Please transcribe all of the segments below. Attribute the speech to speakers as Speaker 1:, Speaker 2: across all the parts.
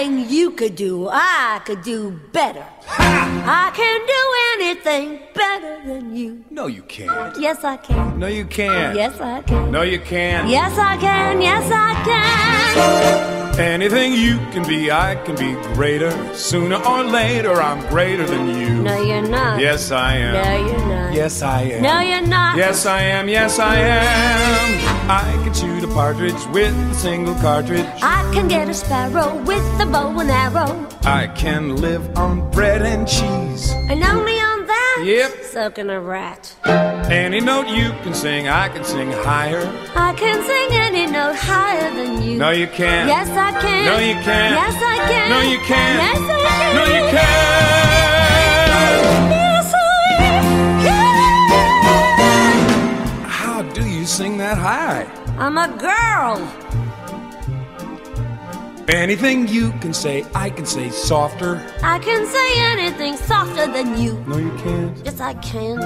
Speaker 1: Anything you could do, I could do better. I can do anything better than you.
Speaker 2: No, you can't.
Speaker 1: Yes, I can.
Speaker 2: No, you can't.
Speaker 1: Yes, I can.
Speaker 2: No, you can't.
Speaker 1: Yes, I can. Yes, I can.
Speaker 2: Anything you can be, I can be greater. Sooner or later, I'm greater than you.
Speaker 1: No, you're not.
Speaker 2: Yes, I am.
Speaker 1: No, you're not.
Speaker 2: Yes, I am.
Speaker 1: No, you're not.
Speaker 2: Yes, I am. Yes, I am. I can shoot a partridge with a single cartridge.
Speaker 1: I can get a sparrow with a bow and arrow.
Speaker 2: I can live on bread and cheese.
Speaker 1: And only on that?
Speaker 2: Yep.
Speaker 1: So can a rat.
Speaker 2: Any note you can sing, I can sing higher.
Speaker 1: I can sing any note higher than you.
Speaker 2: No, you can't.
Speaker 1: Yes, I can.
Speaker 2: No, you can't.
Speaker 1: Yes, I can.
Speaker 2: No, you can't.
Speaker 1: Yes, I can.
Speaker 2: No, you can't.
Speaker 1: I'm a girl.
Speaker 2: Anything you can say, I can say softer.
Speaker 1: I can say anything softer than you.
Speaker 2: No, you can't.
Speaker 1: Yes, I can.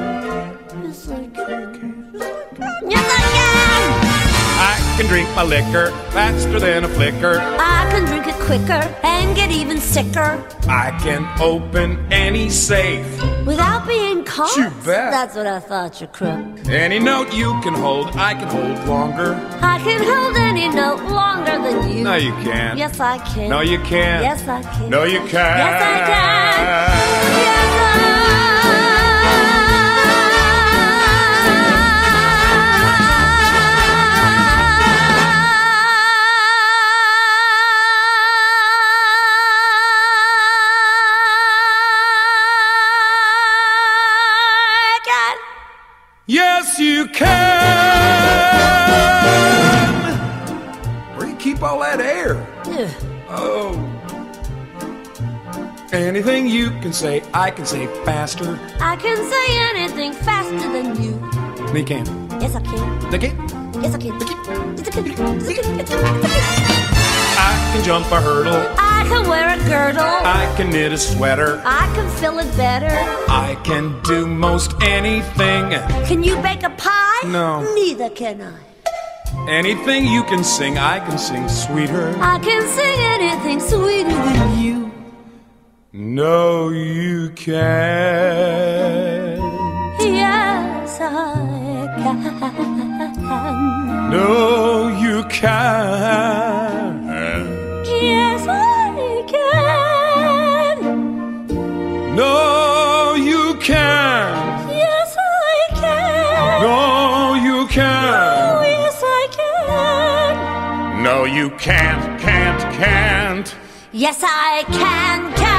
Speaker 1: Yes, I can. Yes, I can.
Speaker 2: Can drink my liquor faster than a flicker.
Speaker 1: I can drink it quicker and get even sicker
Speaker 2: I can open any safe.
Speaker 1: without being caught.
Speaker 2: You bet.
Speaker 1: That's what I thought, you crook.
Speaker 2: Any note you can hold, I can hold longer.
Speaker 1: I can hold any note longer than you.
Speaker 2: No, you can't.
Speaker 1: Yes, I can.
Speaker 2: No, you can't.
Speaker 1: Yes, I can.
Speaker 2: No, you can't.
Speaker 1: Yes, I can. Can.
Speaker 2: Where you keep all that air?
Speaker 1: Ugh.
Speaker 2: Oh. Anything you can say, I can say faster.
Speaker 1: I can say anything faster than you.
Speaker 2: You can't.
Speaker 1: Yes, I can.
Speaker 2: They can't.
Speaker 1: Yes, I can. Yes, I can. Yes, I can. Yes, I can.
Speaker 2: I can jump a hurdle.
Speaker 1: I can wear a girdle.
Speaker 2: I can knit a sweater.
Speaker 1: I can fill it better.
Speaker 2: I can do most anything.
Speaker 1: Can you bake a pie?
Speaker 2: No.
Speaker 1: Neither can I.
Speaker 2: Anything you can sing, I can sing sweeter.
Speaker 1: I can sing anything sweeter than you.
Speaker 2: No, you can't.
Speaker 1: Yes, I can.
Speaker 2: No, you can't. No, you can't, can't, can't.
Speaker 1: Yes, I can, can.